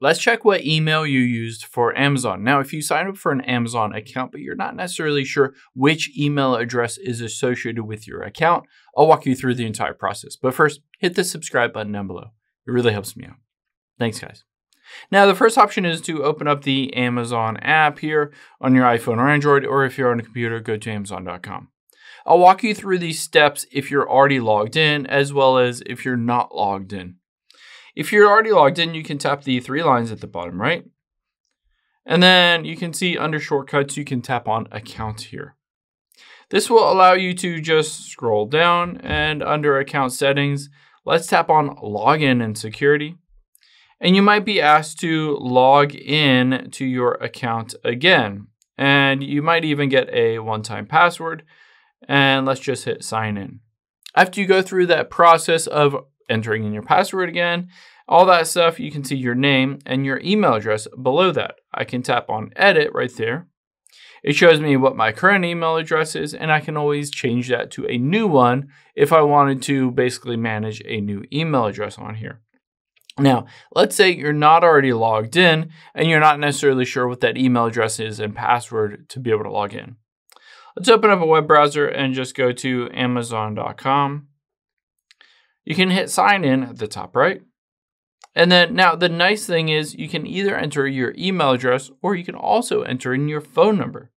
Let's check what email you used for Amazon. Now, if you sign up for an Amazon account, but you're not necessarily sure which email address is associated with your account, I'll walk you through the entire process. But first, hit the subscribe button down below. It really helps me out. Thanks, guys. Now, the first option is to open up the Amazon app here on your iPhone or Android, or if you're on a computer, go to Amazon.com. I'll walk you through these steps if you're already logged in, as well as if you're not logged in. If you're already logged in, you can tap the three lines at the bottom right. And then you can see under shortcuts, you can tap on account here. This will allow you to just scroll down and under account settings, let's tap on login and security. And you might be asked to log in to your account again. And you might even get a one-time password. And let's just hit sign in. After you go through that process of entering in your password again, all that stuff, you can see your name and your email address below that. I can tap on edit right there. It shows me what my current email address is, and I can always change that to a new one if I wanted to basically manage a new email address on here. Now, let's say you're not already logged in and you're not necessarily sure what that email address is and password to be able to log in. Let's open up a web browser and just go to amazon.com. You can hit sign in at the top right. And then now the nice thing is you can either enter your email address or you can also enter in your phone number.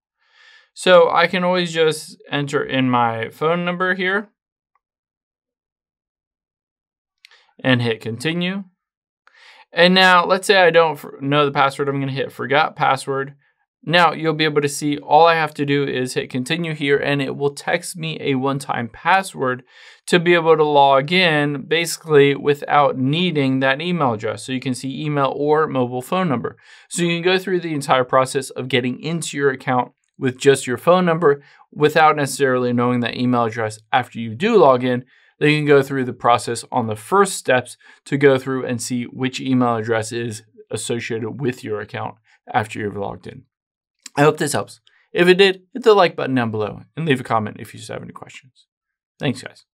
So I can always just enter in my phone number here and hit continue. And now let's say I don't know the password, I'm gonna hit forgot password now you'll be able to see all I have to do is hit continue here and it will text me a one-time password to be able to log in basically without needing that email address. So you can see email or mobile phone number. So you can go through the entire process of getting into your account with just your phone number without necessarily knowing that email address after you do log in. Then you can go through the process on the first steps to go through and see which email address is associated with your account after you've logged in. I hope this helps. If it did, hit the like button down below and leave a comment if you just have any questions. Thanks, guys.